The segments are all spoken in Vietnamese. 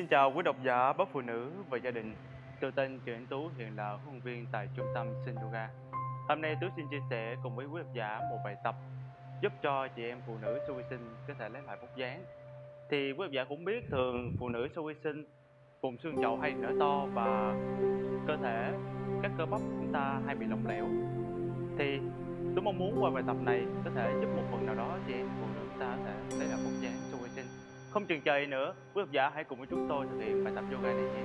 Xin chào quý độc giả, bác phụ nữ và gia đình. Tôi tên Trần Anh Tú, hiện là huấn luyện viên tại trung tâm Sinh Yoga. Hôm nay Tú xin chia sẻ cùng với quý độc giả một bài tập giúp cho chị em phụ nữ sau khi sinh có thể lấy lại vóc dáng. Thì quý độc giả cũng biết thường phụ nữ sau khi sinh vùng xương chậu hay nở to và cơ thể các cơ bắp chúng ta hay bị lỏng lẻo. Thì tôi mong muốn qua bài tập này có thể giúp một phần nào đó chị em phụ nữ ta có thể lấy lại vóc dáng sau. Không chần chờ nữa, quý học giả hãy cùng với chúng tôi thực hiện bài tập yoga này nhé.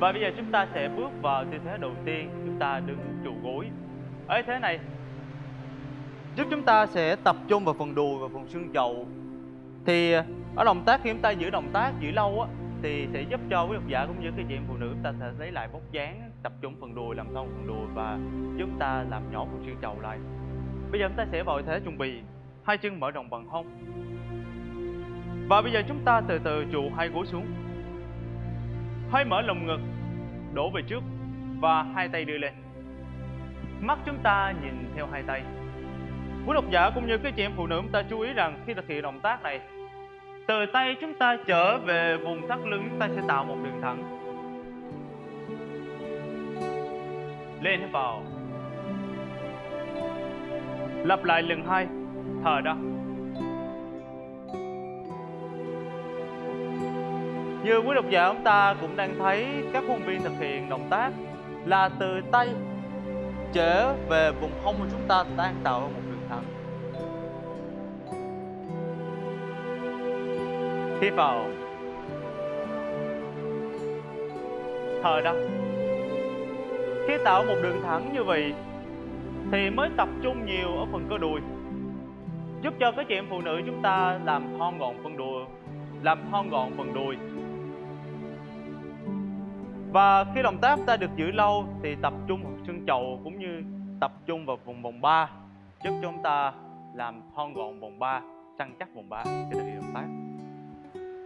Và bây giờ chúng ta sẽ bước vào tư thế đầu tiên, chúng ta đứng trụ gối. Ở thế này giúp chúng ta sẽ tập trung vào phần đùi và phần xương chậu. Thì ở động tác khi chúng ta giữ động tác giữ lâu á thì sẽ giúp cho quý độc giả cũng như các chị em phụ nữ chúng ta sẽ lấy lại vóc dáng, tập trung phần đùi, làm thon phần đùi và giúp chúng ta làm nhỏ phần xương chậu lại. Bây giờ chúng ta sẽ vào thế chuẩn bị, hai chân mở rộng bằng hông, và bây giờ chúng ta từ từ trụ hai gối xuống. Hơi mở lồng ngực, Đổ về trước Và hai tay đưa lên. Mắt chúng ta nhìn theo hai tay. Quý độc giả cũng như các chị em phụ nữ, chúng ta chú ý rằng khi thực hiện động tác này, Từ tay chúng ta trở về vùng thắt lưng, chúng ta sẽ tạo một đường thẳng. Lên vào. Lặp lại lần hai, Thở ra. Như quý độc giả chúng ta cũng đang thấy các huấn viên thực hiện động tác là từ tay trở về vùng hông của chúng ta đang tạo ra một đường thẳng. Hít vào. Thở ra. Khi tạo một đường thẳng như vậy thì mới tập trung nhiều ở phần cơ đùi, giúp cho các chị em phụ nữ chúng ta làm thon gọn phần đùi, làm thon gọn phần đùi và khi động tác ta được giữ lâu thì tập trung vào xương chậu cũng như tập trung vào vùng vòng 3 giúp cho chúng ta làm thon gọn vòng 3, săn chắc vòng 3 cho thực hiện động tác.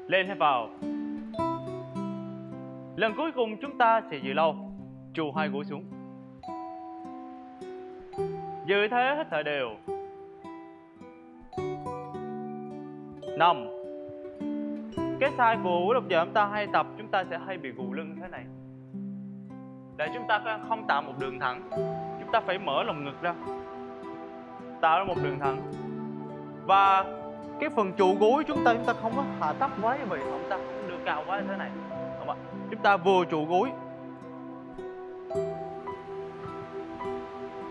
Lên hay vào. Lần cuối cùng chúng ta sẽ giữ lâu, trù hai gối xuống. Giữ thế hít thở đều. 5 cái sai của lúc giờ chúng ta hay tập, chúng ta sẽ hay bị gù lưng thế này. Để chúng ta không tạo một đường thẳng, chúng ta phải mở lồng ngực ra. Tạo ra một đường thẳng. Và cái phần trụ gối chúng ta chúng ta không có hạ thấp quá như vậy chúng ta không đưa cao quá như thế này không ạ? Chúng ta vừa trụ gối.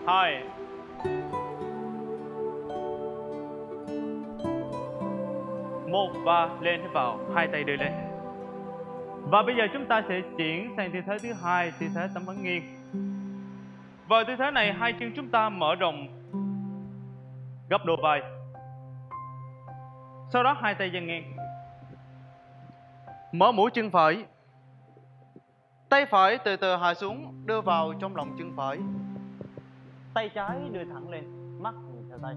Hai. Một và lên vào hai tay đưa lên và bây giờ chúng ta sẽ chuyển sang tư thế thứ hai, tư thế tấm ấn nghiêng. Và tư thế này, hai chân chúng ta mở rộng gấp đôi vai. Sau đó hai tay dang ngang. Mở mũi chân phải. Tay phải từ từ hạ xuống, đưa vào trong lòng chân phải. Tay trái đưa thẳng lên, mắt nhìn theo tay.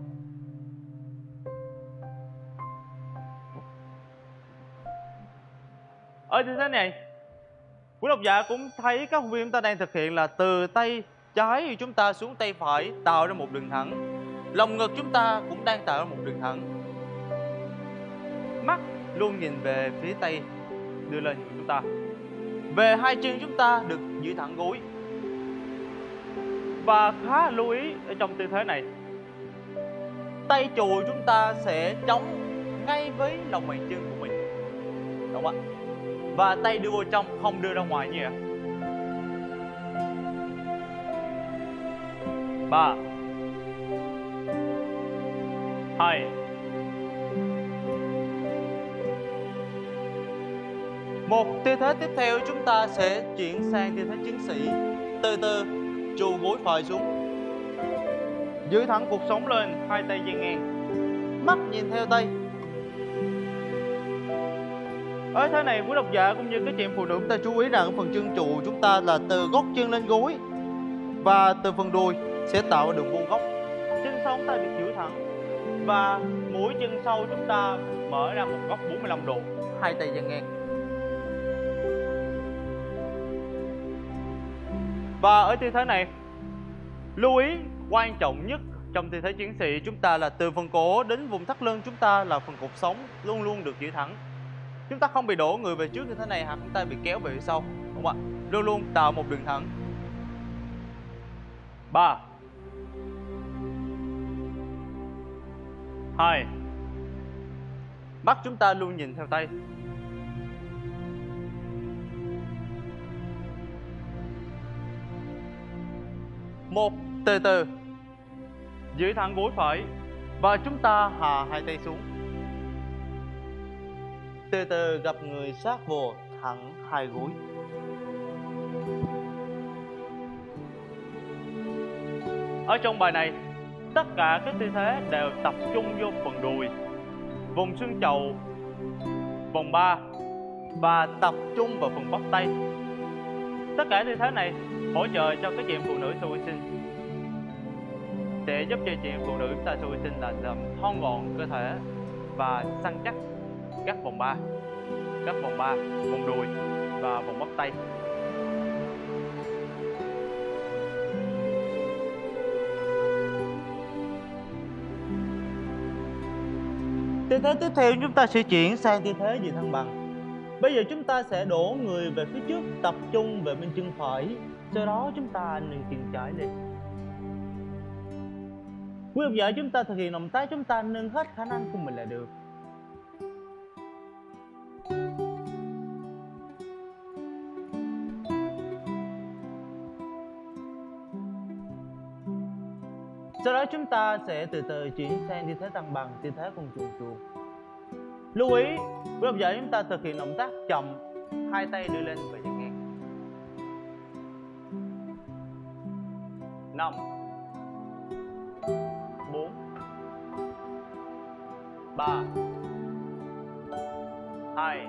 Ở tư thế này quý độc giả cũng thấy các học viên chúng ta đang thực hiện là từ tay trái của chúng ta xuống tay phải, tạo ra một đường thẳng. Lồng ngực chúng ta cũng đang tạo ra một đường thẳng. Mắt luôn nhìn về phía tay đưa lên của chúng ta. Về hai chân chúng ta được giữ thẳng gối. Và khá lưu ý ở trong tư thế này, tay chùi chúng ta sẽ chống ngay với lòng bàn chân của mình. Đúng không ạ? Và tay đưa vào trong, không đưa ra ngoài như vậy ba. Hai. Một, tư thế tiếp theo chúng ta sẽ chuyển sang tư thế chiến sĩ. Từ từ trù gối phải xuống. Giữ thẳng cuộc sống lên, hai tay dang ngang. Mắt nhìn theo tay ở thế này quý độc giả cũng như các chị em phụ nữ chúng ta chú ý rằng phần chân trụ chúng ta là từ gót chân lên gối. Và từ phần đùi sẽ tạo đường vuông góc. Chân sau chúng ta được giữ thẳng. Và mũi chân sau chúng ta mở ra một góc 45 độ. Hai tay dang ngang. Và ở tư thế này, lưu ý quan trọng nhất trong tư thế chiến sĩ chúng ta là từ phần cổ đến vùng thắt lưng chúng ta là phần cột sống luôn luôn được giữ thẳng chúng ta không bị đổ người về trước như thế này hoặc chúng ta bị kéo về phía sau, đúng không ạ? Luôn luôn tạo một đường thẳng. Ba. Hai. Mắt chúng ta luôn nhìn theo tay. Một, từ từ. Giữ thẳng gối phải và chúng ta hạ hai tay xuống từ từ gặp người sát vồ thẳng hai gối. Ở trong bài này, tất cả các tư thế đều tập trung vô phần đùi, vùng xương chậu, vòng ba, và tập trung vào phần bắp tay. Tất cả tư thế này hỗ trợ cho cái chuyện phụ nữ sau sinh. Sẽ giúp cho chuyện phụ nữ ta sau sinh là làm thon gọn cơ thể và săn chắc các vòng ba. Các vòng ba, vòng đùi và vòng bắp tay. Tư thế tiếp theo chúng ta sẽ chuyển sang tư thế gì thăng bằng. Bây giờ chúng ta sẽ đổ người về phía trước, Tập trung về bên chân phải. Sau đó chúng ta nâng chân trái lên. Quý học giả chúng ta thực hiện động tác chúng ta nâng hết khả năng của mình là được. Sau đó chúng ta sẽ từ từ chuyển sang tư thế tăng bằng, tư thế con chuồn chuồn. Lưu ý, với học giả chúng ta thực hiện động tác chậm, hai tay đưa lên và dừng ngang. năm bốn ba hai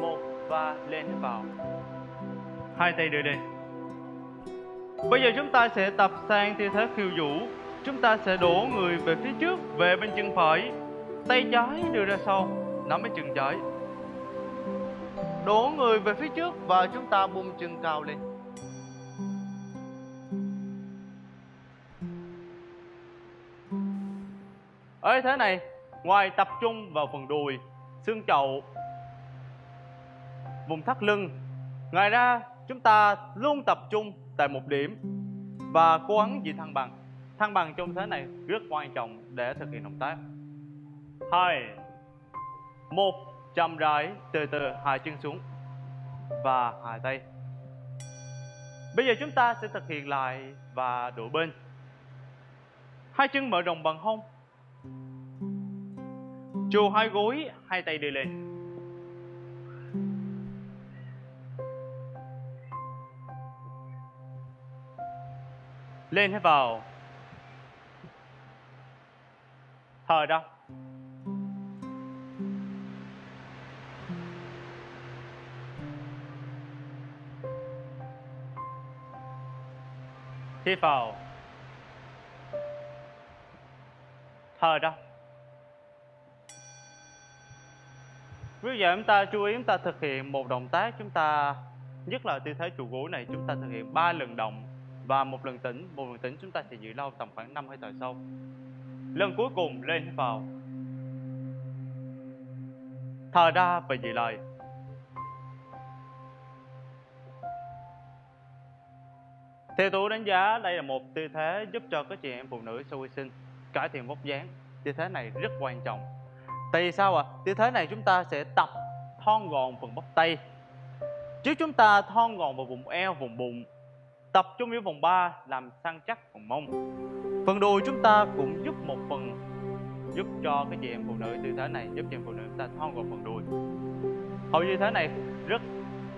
một và lên vào hai tay đưa lên Bây giờ chúng ta sẽ tập sang tư thế khiêu vũ. Chúng ta sẽ đổ người về phía trước, Về bên chân phải. Tay trái đưa ra sau, Nắm lấy chân trái. Đổ người về phía trước Và chúng ta bung chân cao lên. Ở thế này, Ngoài tập trung vào phần đùi, Xương chậu, Vùng thắt lưng, Ngoài ra chúng ta luôn tập trung tại một điểm và cố gắng giữ thăng bằng. Thăng bằng trong thế này rất quan trọng để thực hiện động tác. Hai, một, chậm rãi từ từ hai chân xuống và hai tay. Bây giờ chúng ta sẽ thực hiện lại và đổi bên. Hai chân mở rộng bằng hông. Chù hai gối, hai tay đưa lên. Lên hết vào? Thở ra hít vào. Thở ra Bây giờ chúng ta chú ý, chúng ta thực hiện một động tác chúng ta, nhất là tư thế trụ gối này, chúng ta thực hiện ba lần động và một lần tỉnh, một lần tỉnh chúng ta sẽ giữ lâu tầm khoảng 5 hơi thở sâu lần cuối cùng lên vào. Thở ra và giữ lại. Theo tôi đánh giá đây là một tư thế giúp cho các chị em phụ nữ sau khi sinh cải thiện vóc dáng. Tư thế này rất quan trọng. Tại vì sao ạ? À? tư thế này chúng ta sẽ tập thon gọn phần bắp tay. Trước chúng ta thon gọn vào vùng eo, vùng bụng Tập trung vào vòng 3 làm săn chắc vòng mông Phần đùi chúng ta cũng giúp một phần, Giúp cho cái chị em phụ nữ tư thế này, Giúp chị em phụ nữ chúng ta thon gọn phần đùi. Hầu như thế này rất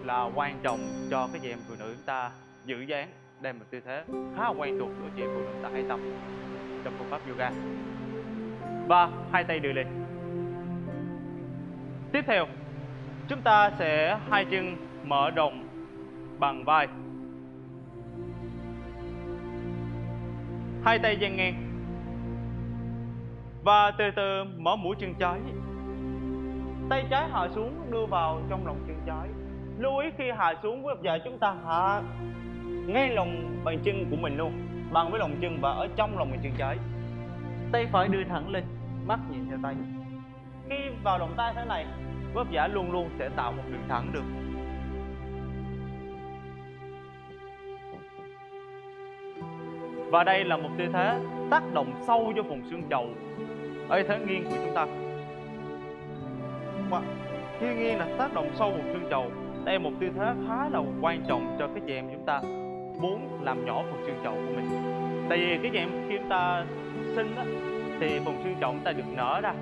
là quan trọng cho cái chị em phụ nữ chúng ta giữ dáng Đây là một tư thế khá là quen thuộc của chị em phụ nữ ta hay tập trong phương pháp yoga. Và hai tay đưa lên. Tiếp theo, Chúng ta sẽ hai chân mở rộng bằng vai. Hai tay dang ngang. Và từ từ mở mũi chân trái. Tay trái hạ xuống, đưa vào trong lòng chân trái. Lưu ý khi hạ xuống quý giờ dạ chúng ta hạ ngay lòng bàn chân của mình luôn bằng với lòng chân và ở trong lòng bàn chân trái. Tay phải đưa thẳng lên, mắt nhìn theo tay. Khi vào động tay thế này quý giả dạ luôn luôn sẽ tạo một đường thẳng được. Và đây là một tư thế tác động sâu cho vùng xương chậu ở thế nghiêng của chúng ta. Mà, khi nghiêng là tác động sâu vùng xương chậu đây là một tư thế khá là quan trọng cho cái chị em chúng ta muốn làm nhỏ vùng xương chậu của mình. Tại vì cái chị em khi chúng ta sinh á, thì vùng xương chậu chúng ta được nở ra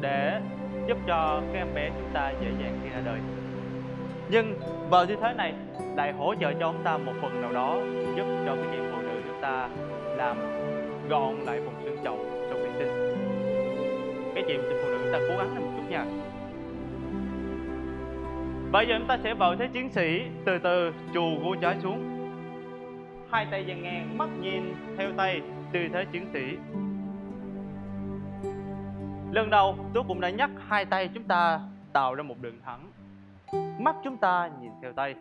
để giúp cho các em bé chúng ta dễ dàng khi ra đời. Nhưng vào tư thế này, lại hỗ trợ cho chúng ta một phần nào đó, giúp cho cái chị em phụ nữ ta làm gọn lại vùng xương chậu trong vệ sinh cái chị phụ nữ ta cố gắng lên một chút nha. Bây giờ chúng ta sẽ vào thế chiến sĩ từ từ chù gối trái xuống. Hai tay dang ngang mắt nhìn theo tay tư thế chiến sĩ. Lần đầu tôi cũng đã nhắc hai tay chúng ta tạo ra một đường thẳng. Mắt chúng ta nhìn theo tay.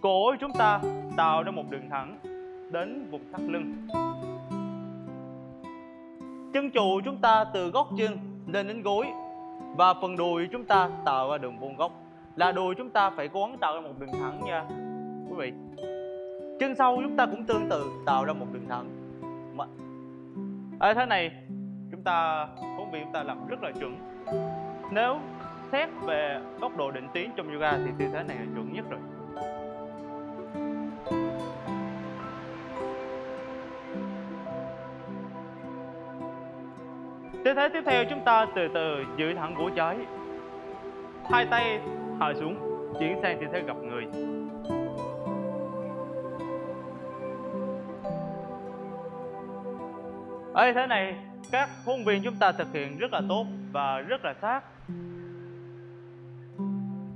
Cổ chúng ta tạo ra một đường thẳng đến vùng thắt lưng. Chân trụ chúng ta từ góc chân lên đến gối và phần đùi chúng ta tạo ra đường vuông góc. Là đùi chúng ta phải cố gắng tạo ra một đường thẳng nha, quý vị. Chân sau chúng ta cũng tương tự tạo ra một đường thẳng. Ở thế này, chúng ta, huấn luyện chúng ta làm rất là chuẩn. Nếu xét về góc độ định tiến trong yoga thì tư thế này là chuẩn nhất rồi. Tư thế tiếp theo chúng ta từ từ giữ thẳng cổ trái hai tay hạ xuống, chuyển sang tư thế gặp người. Ở thế này, các huấn viên chúng ta thực hiện rất là tốt và rất là sát.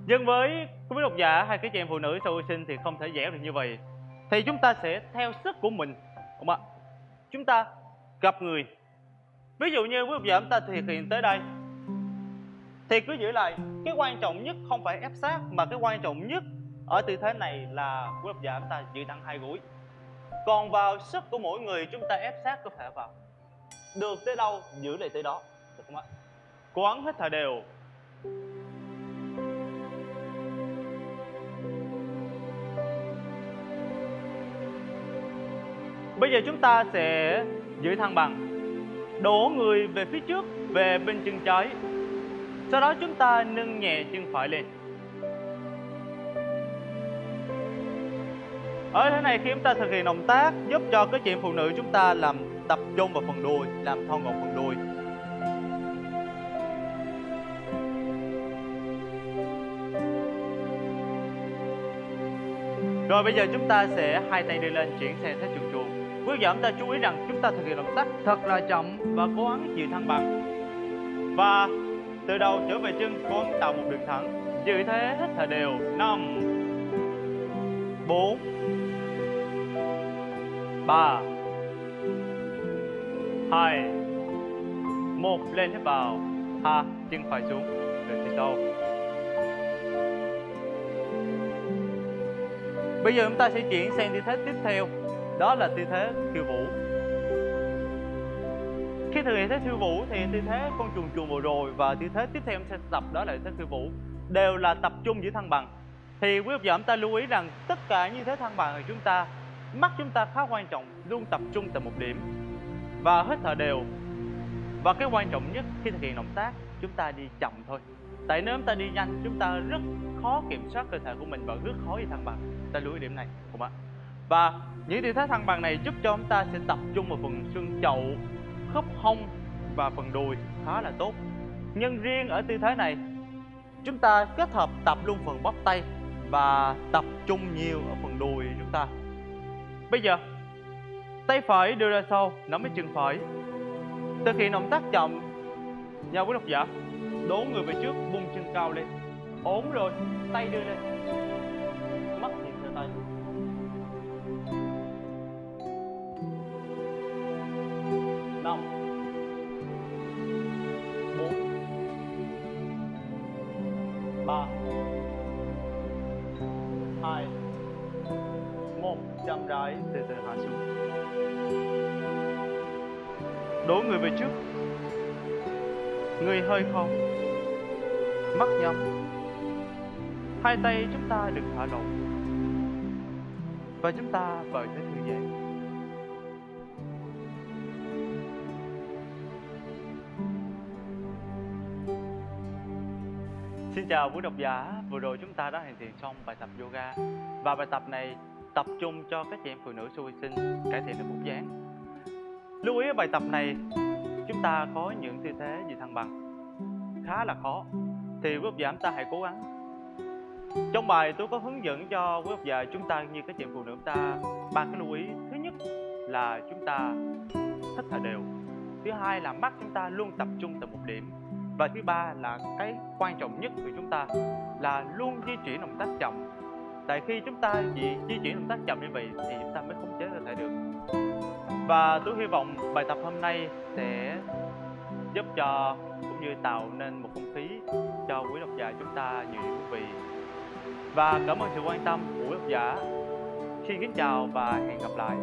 Nhưng với quý độc giả hay cái chị em phụ nữ sau sinh thì không thể dẻo được như vậy. Thì chúng ta sẽ theo sức của mình. Đúng không ạ chúng ta gặp người ví dụ như quý vị chúng ta thực hiện tới đây, thì cứ giữ lại, cái quan trọng nhất không phải ép sát mà cái quan trọng nhất ở tư thế này là quý độc giả chúng ta giữ thẳng hai gối. Còn vào sức của mỗi người, chúng ta ép sát cơ thể vào. Được tới đâu, giữ lại tới đó. Được không ạ? Cố gắng hết thở đều. Bây giờ chúng ta sẽ giữ thăng bằng đổ người về phía trước, về bên chân trái. Sau đó chúng ta nâng nhẹ chân phải lên. Ở thế này khi chúng ta thực hiện động tác giúp cho cái chuyện phụ nữ chúng ta làm tập trung vào phần đùi, làm thon gọn phần đùi. Rồi bây giờ chúng ta sẽ hai tay đưa lên, chuyển sang thế chuồn chuồng. Quý vị chúng ta chú ý rằng chúng ta thực hiện động tác thật là chậm và cố gắng giữ thăng bằng. Và từ đầu trở về chân cố gắng tạo một đường thẳng. Giữ thế hít thở đều. 5 4 3 2 1 lên hít vào. Ha, chân phải xuống. Về phía sau. Bây giờ chúng ta sẽ chuyển sang tư thế tiếp theo đó là tư thế khiêu vũ. Khi thực hiện thế khiêu vũ thì tư thế con chuồn chuồn vừa rồi Và tư thế tiếp theo em sẽ tập đó là tư thế khiêu vũ, Đều là tập trung giữ thăng bằng. Thì quý vị chúng ta lưu ý rằng Tất cả như thế thăng bằng của chúng ta, Mắt chúng ta khá quan trọng, Luôn tập trung tại một điểm. Và hít thở đều. Và cái quan trọng nhất khi thực hiện động tác, Chúng ta đi chậm thôi. Tại nếu chúng ta đi nhanh, Chúng ta rất khó kiểm soát cơ thể của mình Và rất khó đi thăng bằng. Ta lưu ý điểm này, không ạ? Và những tư thế thăng bằng này giúp cho chúng ta sẽ tập trung vào phần xương chậu, khớp hông và phần đùi khá là tốt. Nhưng riêng ở tư thế này, chúng ta kết hợp tập luôn phần bắp tay và tập trung nhiều ở phần đùi chúng ta. Bây giờ, tay phải đưa ra sau, nắm lấy chân phải. Thực hiện động tác chậm. Nhau với độc giả, đố người về trước bung chân cao lên. Ổn rồi, tay đưa lên. 3 2 1 Chậm rãi, từ từ hạ xuống. Đổ người về trước. Người hơi không Mắt nhắm. Hai tay chúng ta được thả lỏng. Và chúng ta vợi tới thư giãn Xin chào quý độc giả, vừa rồi chúng ta đã hoàn thiện xong bài tập yoga. Và bài tập này tập trung cho các chị em phụ nữ suy sinh cải thiện được bụng dáng. Lưu ý ở bài tập này chúng ta có những tư thế gì thăng bằng. Khá là khó. Thì quý độc giả chúng ta hãy cố gắng. Trong bài tôi có hướng dẫn cho quý độc giả chúng ta như các chị em phụ nữ chúng ta ba cái lưu ý. Thứ nhất là chúng ta thích thở đều. Thứ hai là mắt chúng ta luôn tập trung tại một điểm và thứ ba là cái quan trọng nhất của chúng ta là luôn di chuyển động tác chậm. Tại khi chúng ta di, di chuyển động tác chậm như vậy thì chúng ta mới khống chế cơ thể được. Và tôi hy vọng bài tập hôm nay sẽ giúp cho cũng như tạo nên một không khí cho quý độc giả chúng ta nhiều điều thú vị. Và cảm ơn sự quan tâm của quý độc giả. Xin kính chào và hẹn gặp lại.